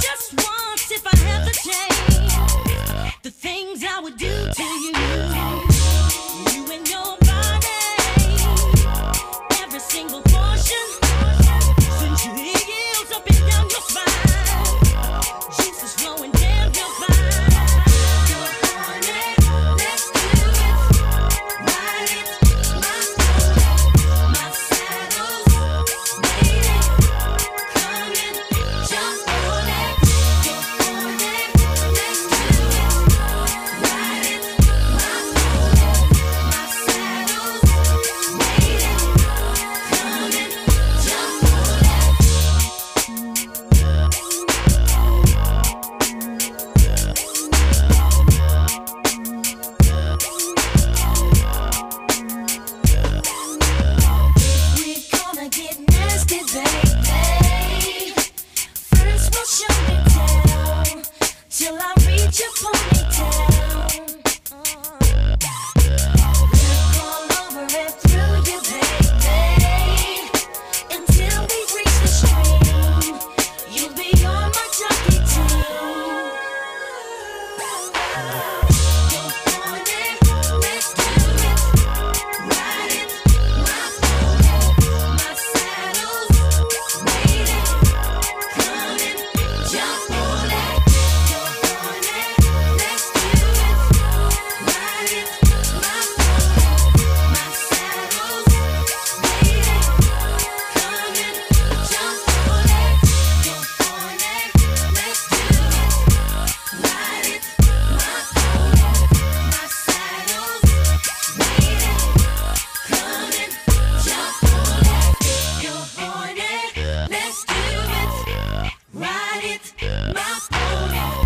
Just once, if I have the chance, the things I would do to you. Get your ponytail. it's my fault.